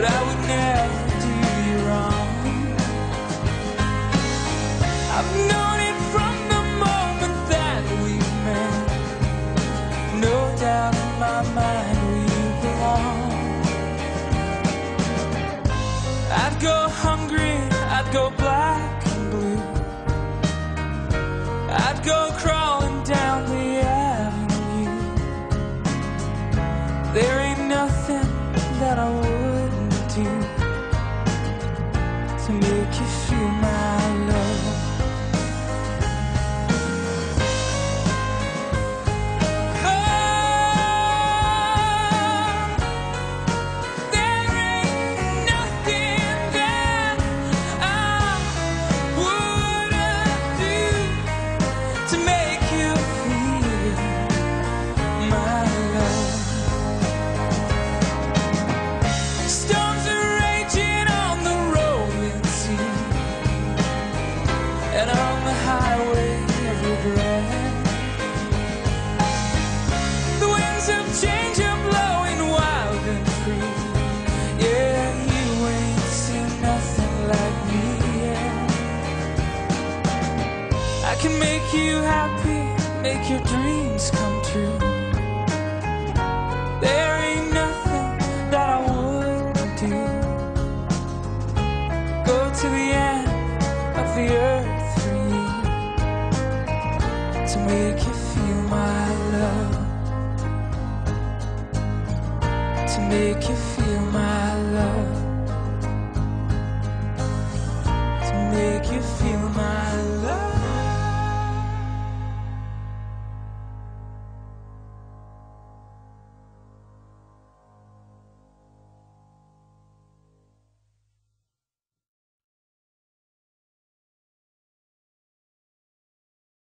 but I would never I'd go hungry, I'd go black and blue. I'd go crawling down the avenue. There ain't nothing that I The winds of change are blowing wild and free. Yeah, you ain't seen nothing like me yet. I can make you happy, make your dreams come true. to make you feel my love. To make you feel my love.